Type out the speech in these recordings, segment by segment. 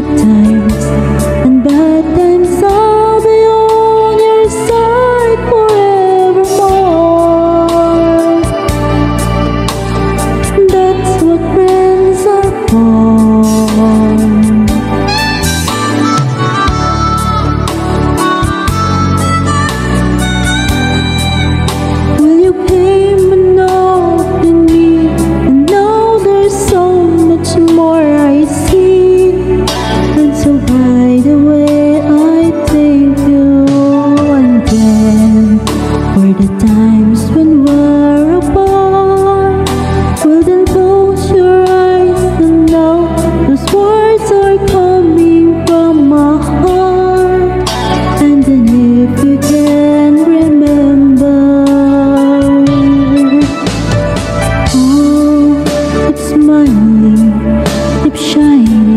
在 keep shining.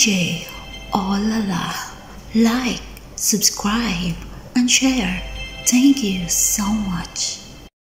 DJ Olala. Like, subscribe, and share. Thank you so much.